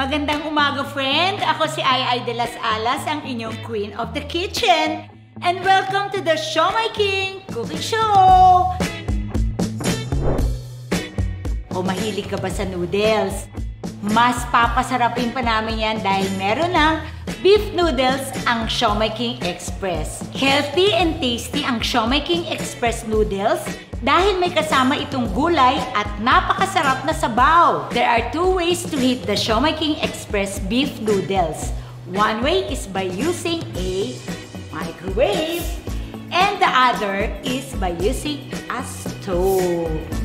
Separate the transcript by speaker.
Speaker 1: Magandang umaga, friend! Ako si Ai Ai de las Alas, ang inyong Queen of the Kitchen. And welcome to the Show My King Cooking Show! O mahilig ka ba sa noodles? Mas papasarapin pa namin yan dahil meron ng beef noodles ang Siomai King Express. Healthy and tasty ang Siomai King Express noodles dahil may kasama itong gulay at napakasarap na sabaw. There are two ways to heat the Siomai King Express beef noodles. One way is by using a microwave and the other is by using a stove.